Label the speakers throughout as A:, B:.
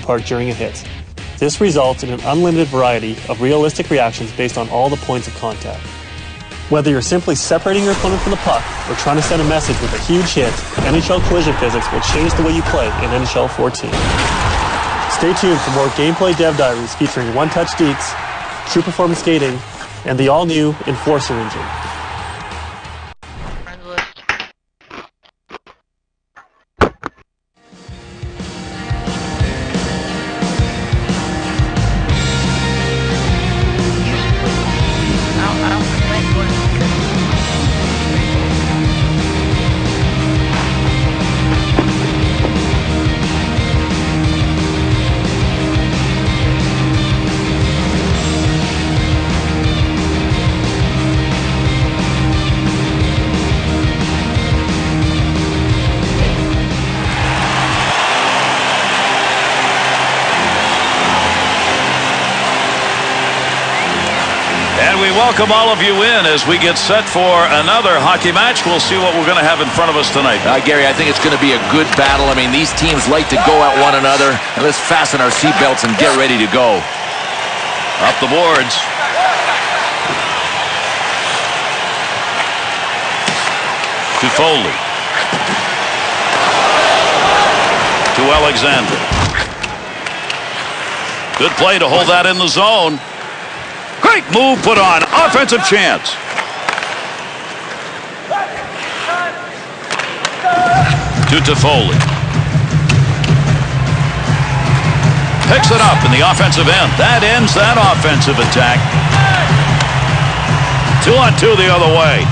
A: part during a hit. This results in an unlimited variety of realistic reactions based on all the points of contact. Whether you're simply separating your opponent from the puck or trying to send a message with a huge hit, NHL Collision Physics will change the way you play in NHL 14. Stay tuned for more gameplay dev diaries featuring one-touch dekes, true performance skating, and the all-new Enforcer engine.
B: Welcome all of you in as we get set for another hockey match. We'll see what we're going to have in front of us tonight.
C: Uh, Gary, I think it's going to be a good battle. I mean, these teams like to go at one another. And let's fasten our seatbelts and get ready to go.
B: Up the boards. To Foley. To Alexander. Good play to hold that in the zone. Great move put on. Offensive chance. To Toffoli. Picks it up in the offensive end. That ends that offensive attack. Two on two the other way.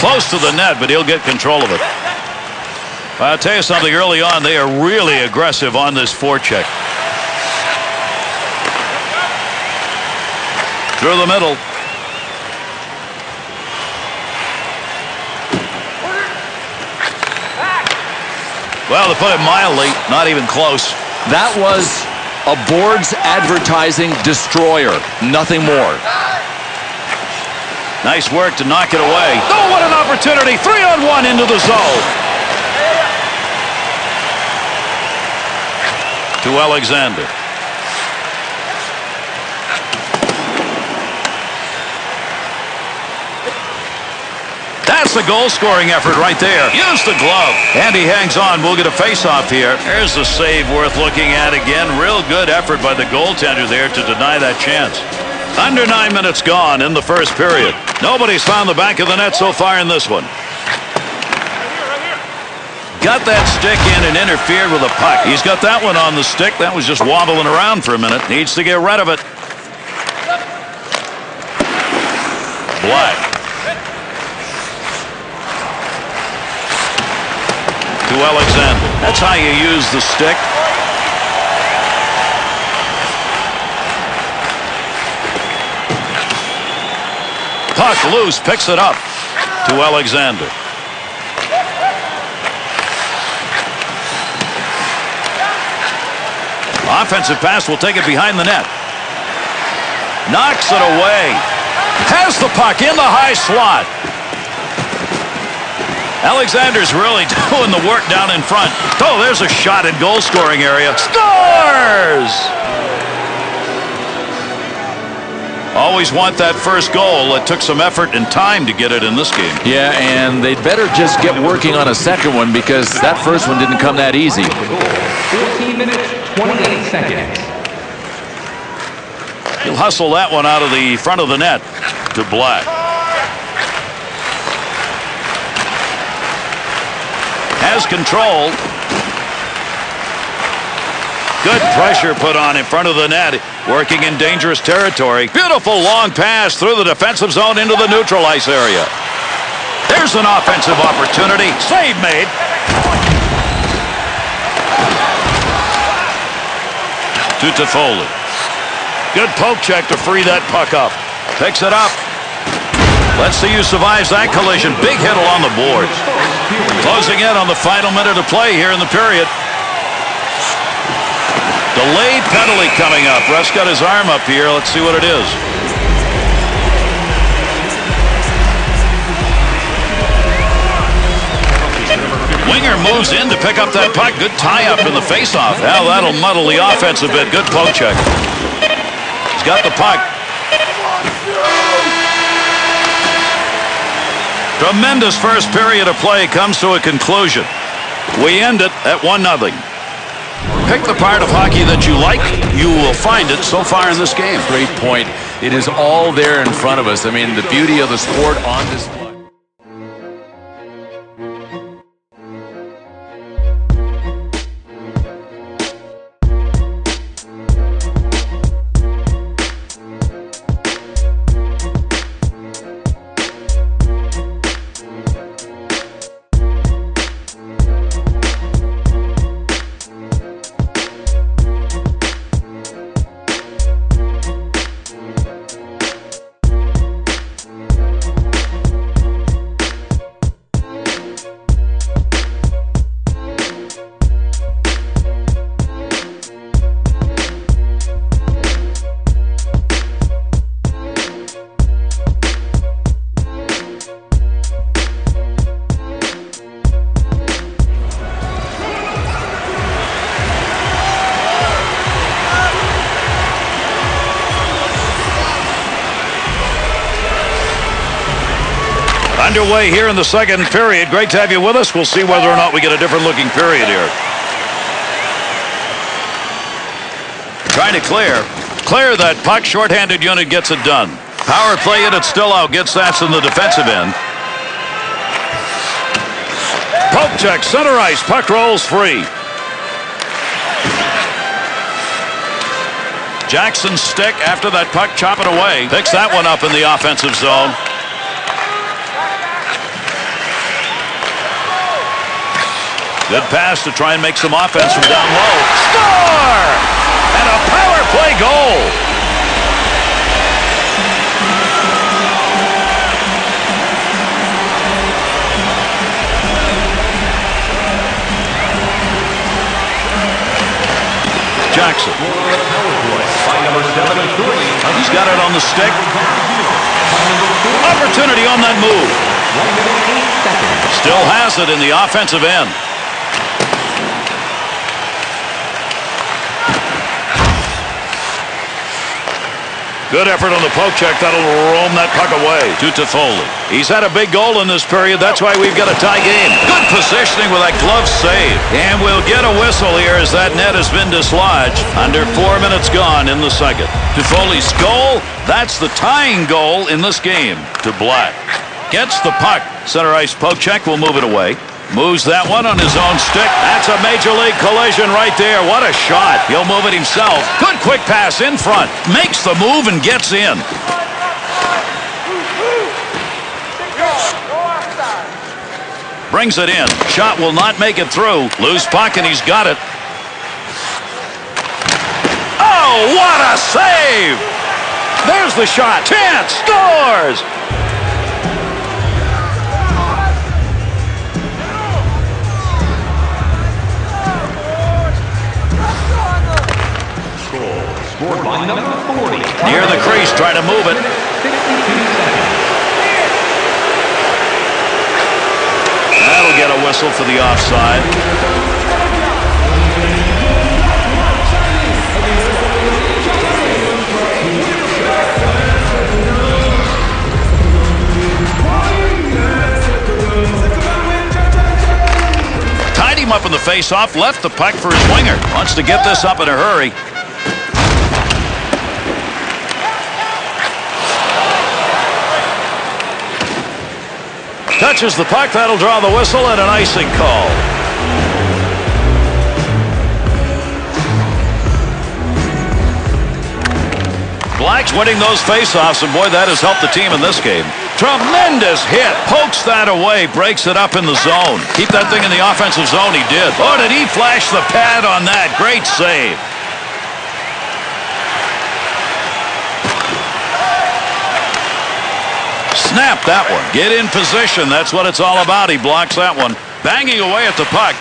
B: Close to the net, but he'll get control of it. I'll tell you something early on. They are really aggressive on this forecheck. Through the middle. Well, to put it mildly, not even close.
C: That was a board's advertising destroyer. Nothing more.
B: Nice work to knock it away. Oh, what an opportunity. Three on one into the zone. To Alexander. That's the goal-scoring effort right there. Use the glove. And he hangs on. We'll get a face-off here. There's a save worth looking at again. Real good effort by the goaltender there to deny that chance. Under nine minutes gone in the first period. Nobody's found the back of the net so far in this one. Got that stick in and interfered with a puck. He's got that one on the stick. That was just wobbling around for a minute. Needs to get rid of it. Black. To Alexander. That's how you use the stick. Puck loose, picks it up to Alexander. Offensive pass will take it behind the net. Knocks it away. Has the puck in the high slot. Alexander's really doing the work down in front. Oh, there's a shot in goal scoring area. Scores! Always want that first goal. It took some effort and time to get it in this game.
C: Yeah, and they'd better just get working on a second one because that first one didn't come that easy.
D: 14 minutes, 28 seconds.
B: He'll hustle that one out of the front of the net to Black. Has control. Good pressure put on in front of the net, working in dangerous territory. Beautiful long pass through the defensive zone into the neutral ice area. There's an offensive opportunity. Save made. To Toffoli. Good poke check to free that puck up. Picks it up. Let's see who survives that collision. Big hit along the boards. Closing in on the final minute of play here in the period. Delayed penalty coming up. Russ got his arm up here. Let's see what it is. winger moves in to pick up that puck. Good tie-up in the face-off. Now that'll muddle the offense a bit. Good poke check. He's got the puck. Tremendous first period of play comes to a conclusion. We end it at 1-0. Pick the part of hockey that you like. You will find it so far in this game.
C: Great point. It is all there in front of us. I mean, the beauty of the sport on display.
B: Underway here in the second period. Great to have you with us. We'll see whether or not we get a different looking period here. Trying to clear. Clear that puck. Shorthanded unit gets it done. Power play unit still out. Gets that in the defensive end. Poke check. Center ice. Puck rolls free. Jackson stick after that puck. Chop it away. Picks that one up in the offensive zone. Good pass to try and make some offense from down low. Score! And a power play goal. Jackson. He's got it on the stick. Opportunity on that move. Still has it in the offensive end. Good effort on the poke check. That'll roam that puck away to Toffoli. He's had a big goal in this period. That's why we've got a tie game. Good positioning with that glove save. And we'll get a whistle here as that net has been dislodged. Under four minutes gone in the second. Toffoli's goal, that's the tying goal in this game to Black. Gets the puck. Center ice poke check. We'll move it away. Moves that one on his own stick. That's a major league collision right there. What a shot. He'll move it himself. Good quick pass in front. Makes the move and gets in. Brings it in. Shot will not make it through. Loose puck and he's got it. Oh, what a save! There's the shot. Chance scores!
D: Number 40.
B: Near the crease, trying to move it. That'll get a whistle for the offside. Tied him up in the face-off, left the puck for his winger. Wants to get this up in a hurry. Touches the puck. That'll draw the whistle and an icing call. Black's winning those faceoffs, and boy, that has helped the team in this game. Tremendous hit. Pokes that away. Breaks it up in the zone. Keep that thing in the offensive zone. He did. Oh, did he flash the pad on that? Great save. Snap that one. Get in position. That's what it's all about. He blocks that one. Banging away at the puck.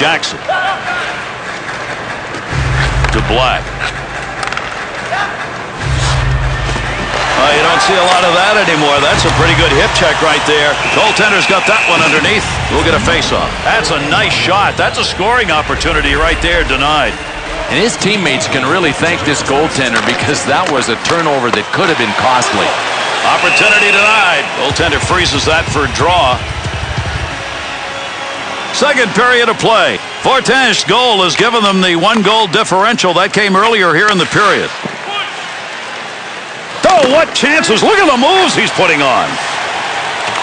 B: Jackson. To Black. Oh, you don't see a lot of that anymore. That's a pretty good hip check right there. Goaltender's got that one underneath. We'll get a face-off. That's a nice shot. That's a scoring opportunity right there denied.
C: And his teammates can really thank this goaltender because that was a turnover that could have been costly.
B: Opportunity denied. Goaltender freezes that for a draw. Second period of play. Fortin's goal has given them the one-goal differential. That came earlier here in the period. Oh, what chances. Look at the moves he's putting on.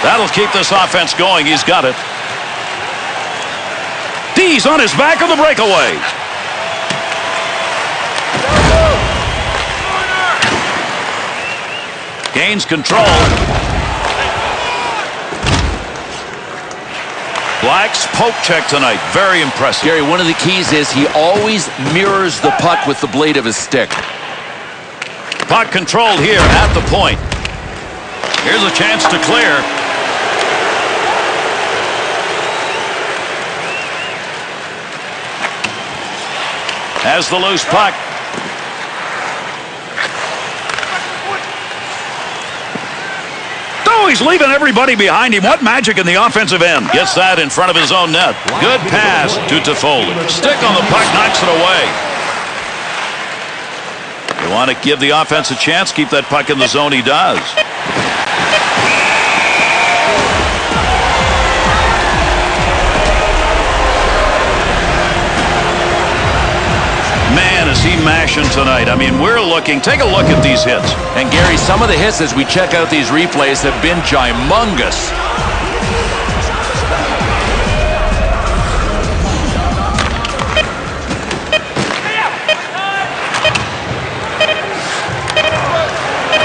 B: That'll keep this offense going. He's got it. D's on his back of the breakaway. Gains control. Black's poke check tonight. Very impressive.
C: Gary, one of the keys is he always mirrors the puck with the blade of his stick.
B: Puck controlled here at the point. Here's a chance to clear. Has the loose puck. He's leaving everybody behind him. What magic in the offensive end. Gets that in front of his own net. Good pass to Toffoli. Stick on the puck, knocks it away. You want to give the offense a chance, keep that puck in the zone, he does. Tonight. I mean, we're looking, take a look at these hits.
C: And Gary, some of the hits as we check out these replays have been gymongous.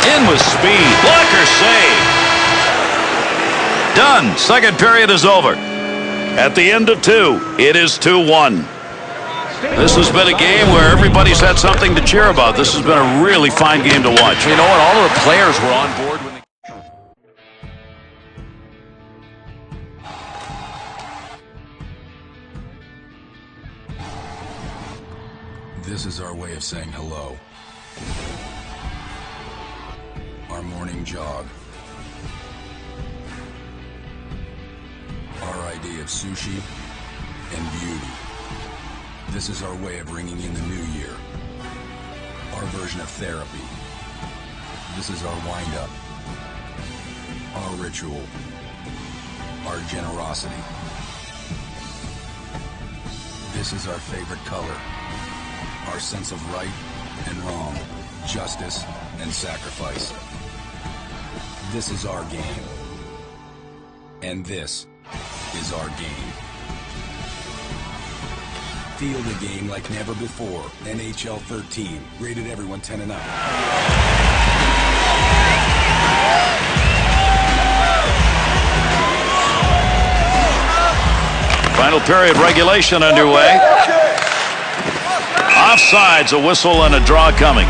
B: In with speed. Blocker save. Done. Second period is over. At the end of two, it is 2-1. This has been a game where everybody's had something to cheer about. This has been a really fine game to watch.
C: You know what? All the players were on board
E: This is our way of saying hello. Our morning jog. Our idea of sushi and beauty. This is our way of ringing in the new year. Our version of therapy. This is our wind up. Our ritual. Our generosity. This is our favorite color our sense of right and wrong, justice and sacrifice. This is our game. And this is our game. Feel the game like never before. NHL 13, rated everyone 10 and up.
B: Final period regulation underway. Offsides, a whistle and a draw coming.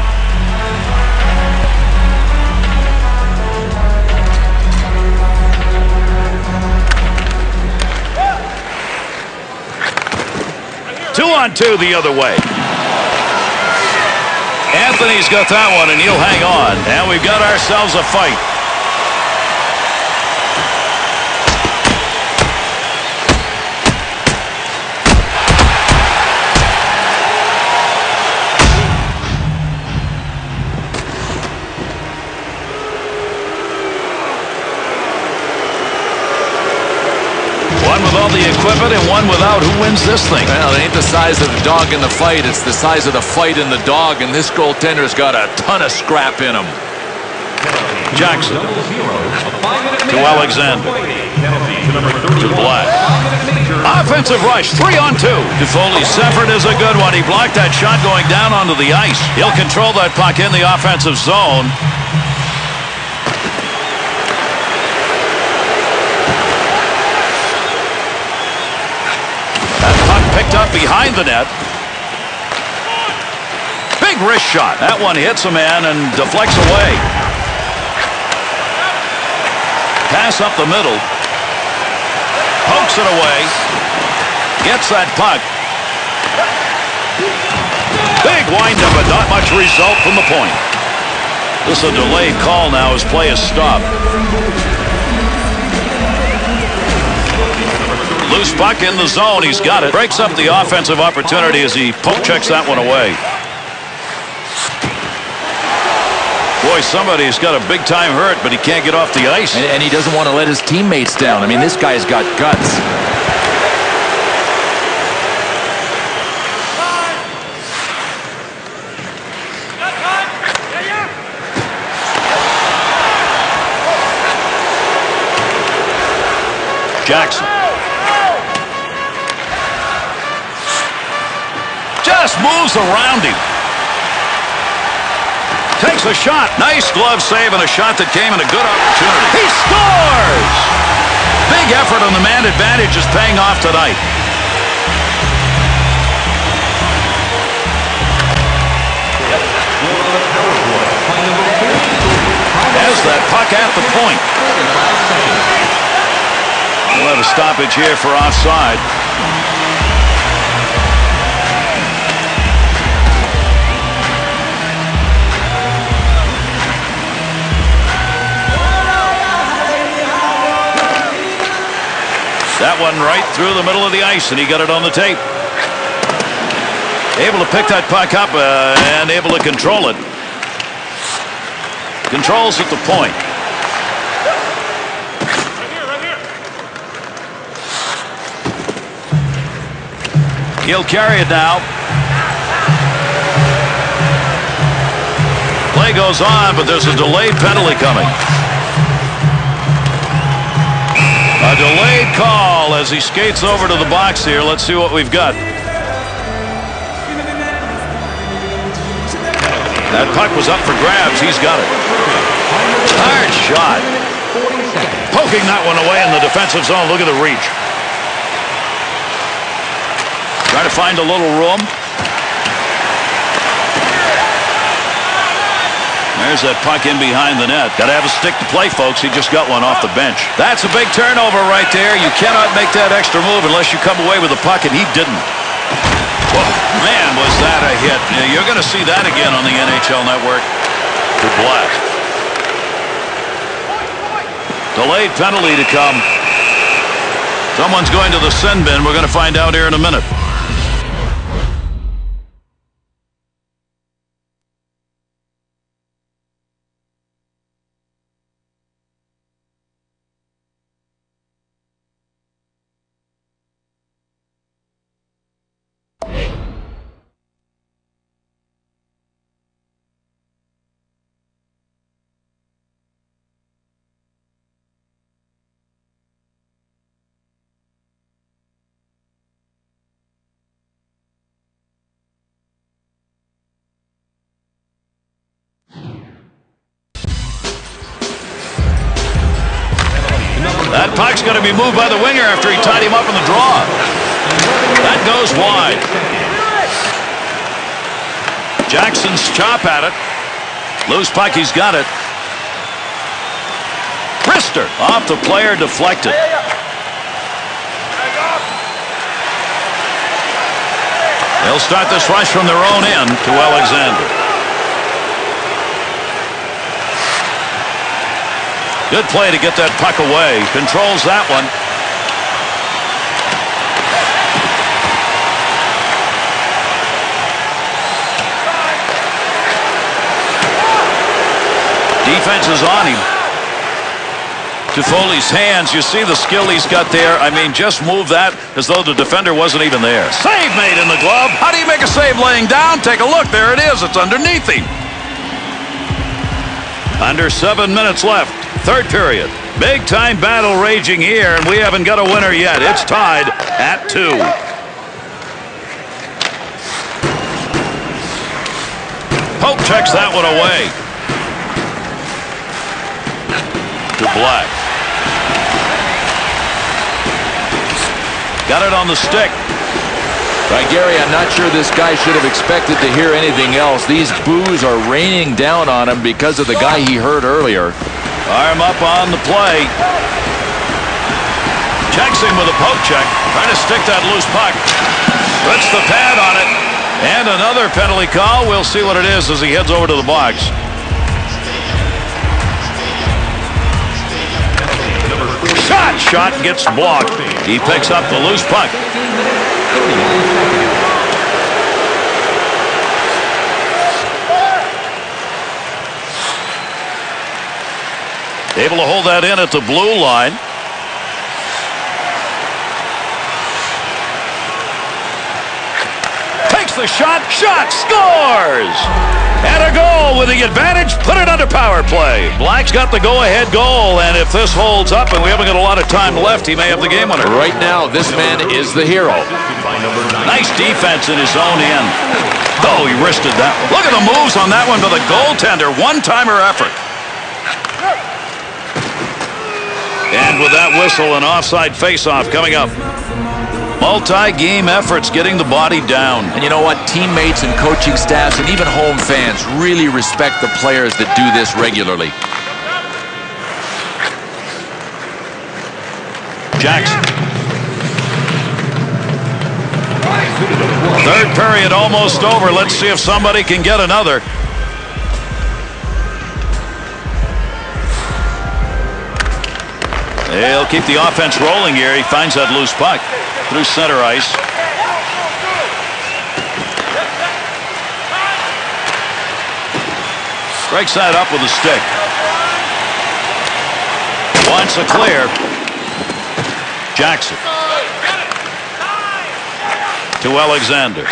B: Two on two the other way. Anthony's got that one, and he'll hang on. And we've got ourselves a fight. One without. Who wins this thing?
C: Well, it ain't the size of the dog in the fight. It's the size of the fight in the dog, and this goaltender's got a ton of scrap in him.
B: Jackson to Alexander to Black. Offensive rush, three on two. Toffoli's effort is a good one. He blocked that shot going down onto the ice. He'll control that puck in the offensive zone. That puck picked up behind the net. Big wrist shot. That one hits a man and deflects away. Pass up the middle. Pokes it away. Gets that puck. Big windup, but not much result from the point. This is a delayed call now as play is stopped. Loose puck in the zone. He's got it. Breaks up the offensive opportunity as he poke checks that one away. Boy, somebody's got a big time hurt, but he can't get off the ice.
C: And, and he doesn't want to let his teammates down. I mean, this guy's got guts.
B: Jackson. Just moves around him. Takes a shot. Nice glove save and a shot that came in a good opportunity. He scores! Big effort on the man advantage is paying off tonight. Has that puck at the point. We'll have a stoppage here for offside. That one right through the middle of the ice, and he got it on the tape. Able to pick that puck up uh, and able to control it. Controls at the point. He'll carry it now. Play goes on, but there's a delayed penalty coming. A delayed call as he skates over to the box here. Let's see what we've got. That puck was up for grabs. He's got it. Hard shot. Poking that one away in the defensive zone. Look at the reach. Trying to find a little room. There's that puck in behind the net. Got to have a stick to play, folks. He just got one off the bench. That's a big turnover right there. You cannot make that extra move unless you come away with the puck, and he didn't. Whoa, man, was that a hit. You're going to see that again on the NHL Network. To Black. Delayed penalty to come. Someone's going to the sin bin. We're going to find out here in a minute. Puck's going to be moved by the winger after he tied him up in the draw. That goes wide. Jackson's chop at it. Loose puck, he's got it. Brister off the player, deflected. They'll start this rush from their own end to Alexander. Good play to get that puck away. Controls that one. Defense is on him. Toffoli's hands, you see the skill he's got there. I mean, just move that as though the defender wasn't even there. Save made in the glove. How do you make a save laying down? Take a look. There it is. It's underneath him. Under seven minutes left. Third period. Big time battle raging here, and we haven't got a winner yet. It's tied at two. Pope checks that one away. To Black. Got it on the stick.
C: Right, Gary, I'm not sure this guy should have expected to hear anything else. These boos are raining down on him because of the guy he heard earlier.
B: Arm up on the play. Checks him with a poke check. Trying to stick that loose puck. Puts the pad on it. And another penalty call. We'll see what it is as he heads over to the box. Shot! Shot gets blocked. He picks up the loose puck. Able to hold that in at the blue line. Takes the shot. Shot. Scores. And a goal with the advantage. Put it under power play. Black's got the go-ahead goal. And if this holds up and we haven't got a lot of time left, he may have the game winner.
C: Right now, this man is the hero.
B: Nice defense in his own end. Oh, he wristed that. one. Look at the moves on that one by the goaltender. One-timer effort. And with that whistle, an offside faceoff coming up. Multi-game efforts getting the body down.
C: And you know what? Teammates and coaching staffs and even home fans really respect the players that do this regularly.
B: Jackson. Third period almost over. Let's see if somebody can get another. He'll keep the offense rolling here. He finds that loose puck through center ice. Breaks that up with a stick. Wants a clear. Jackson. To Alexander.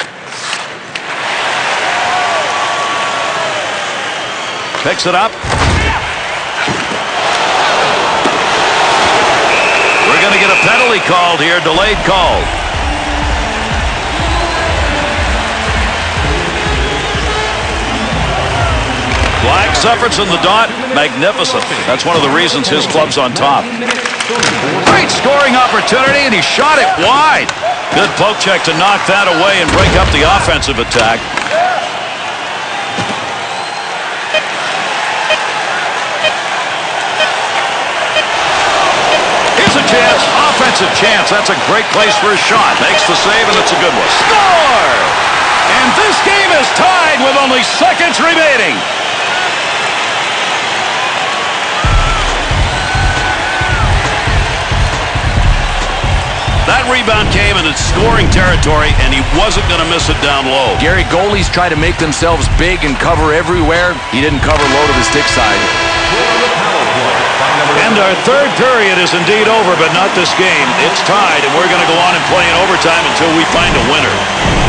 B: Picks it up. We're going to get a penalty called here, delayed call. Black suffers in the dot. Magnificent. That's one of the reasons his club's on top. Great scoring opportunity, and he shot it wide. Good poke check to knock that away and break up the offensive attack. Here's a chance, offensive chance. That's a great place for a shot. Makes the save, and it's a good one. Score! And this game is tied with only seconds remaining. That rebound came in its scoring territory, and he wasn't going to miss it down low.
C: Gary, goalies try to make themselves big and cover everywhere. He didn't cover low to the stick side.
B: And our third period is indeed over, but not this game. It's tied, and we're going to go on and play in overtime until we find a winner.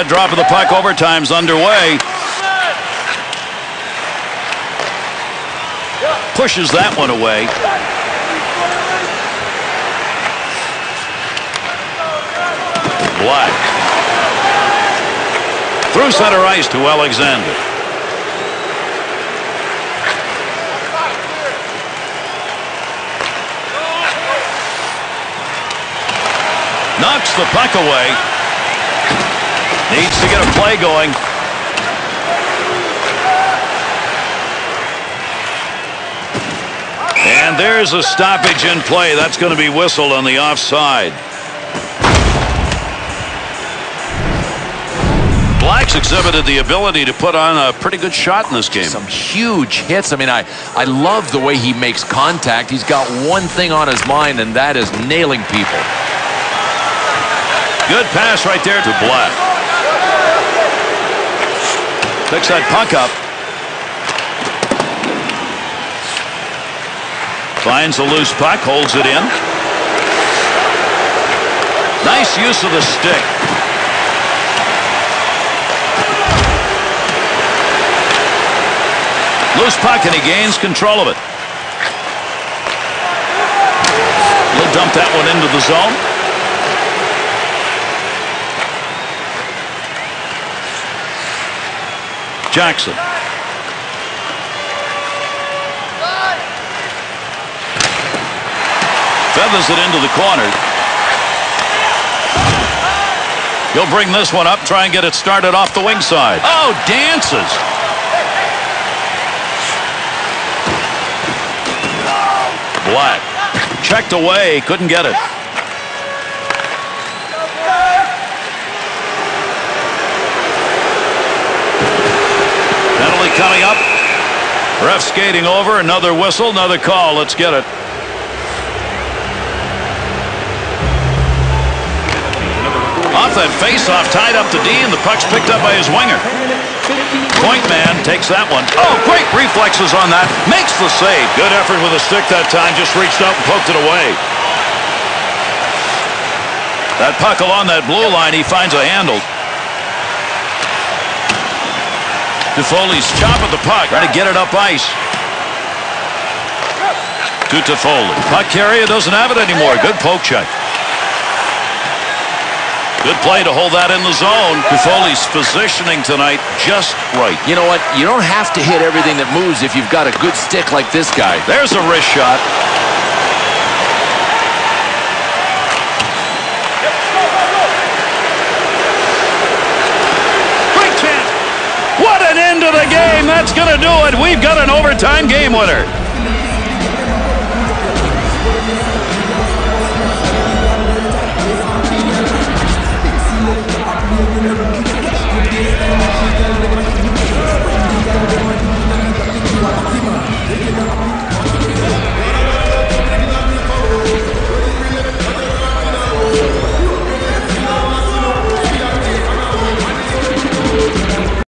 B: That drop of the puck, overtime's underway. Pushes that one away. Black. Through center ice to Alexander. Knocks the puck away. Needs to get a play going. And there's a stoppage in play. That's going to be whistled on the offside. Blacks exhibited the ability to put on a pretty good shot in this game.
C: Some huge hits. I mean, I, I love the way he makes contact. He's got one thing on his mind, and that is nailing people.
B: Good pass right there to Black. Picks that puck up. Finds a loose puck, holds it in. Nice use of the stick. Loose puck and he gains control of it. He'll dump that one into the zone. Jackson. Feathers it into the corner. He'll bring this one up, try and get it started off the wing side. Oh, dances. Black. Checked away, couldn't get it. Coming up. Ref skating over, another whistle, another call. Let's get it. Off that face-off, tied up to D, and the puck's picked up by his winger. Point man takes that one. Oh, great reflexes on that. Makes the save. Good effort with a stick that time. Just reached out and poked it away. That puck along that blue line, he finds a handle. Toffoli's chop at the puck, trying to get it up ice. To Toffoli. Puck carrier doesn't have it anymore. Good poke check. Good play to hold that in the zone. Toffoli's positioning tonight just right.
C: You know what? You don't have to hit everything that moves if you've got a good stick like this guy.
B: There's a wrist shot. Great chance. What an end to the game. That's going to do it. We've got an overtime game winner.